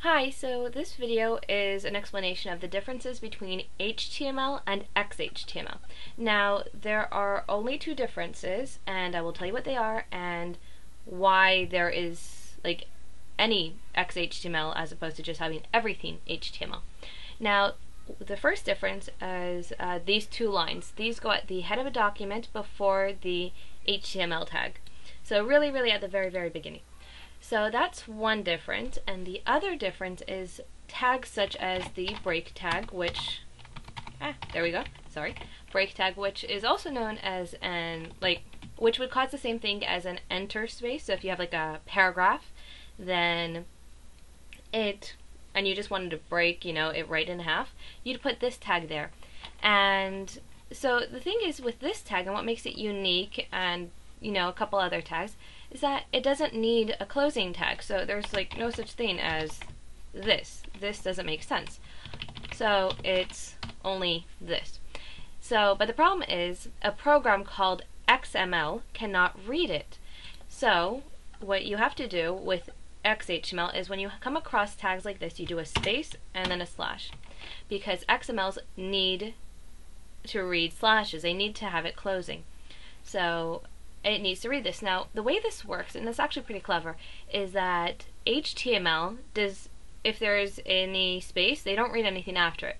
Hi, so this video is an explanation of the differences between HTML and XHTML. Now, there are only two differences, and I will tell you what they are and why there is like any XHTML as opposed to just having everything HTML. Now, the first difference is uh, these two lines. These go at the head of a document before the HTML tag. So really, really at the very, very beginning. So that's one difference, and the other difference is tags such as the break tag, which, ah, there we go, sorry, break tag, which is also known as an, like, which would cause the same thing as an enter space. So if you have like a paragraph, then it, and you just wanted to break, you know, it right in half, you'd put this tag there. And so the thing is with this tag and what makes it unique and, you know, a couple other tags, is that it doesn't need a closing tag. So there's like no such thing as this. This doesn't make sense. So it's only this. So, but the problem is a program called XML cannot read it. So what you have to do with XHTML is when you come across tags like this, you do a space and then a slash. Because XMLs need to read slashes. They need to have it closing. So it needs to read this. Now, the way this works, and it's actually pretty clever, is that HTML does, if there's any space, they don't read anything after it.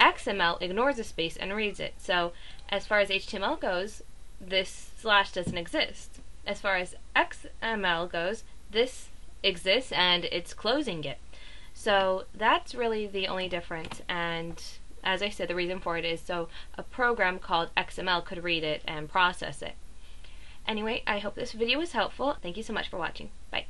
XML ignores the space and reads it. So, as far as HTML goes, this slash doesn't exist. As far as XML goes, this exists and it's closing it. So that's really the only difference and as I said the reason for it is so a program called XML could read it and process it. Anyway, I hope this video was helpful. Thank you so much for watching. Bye.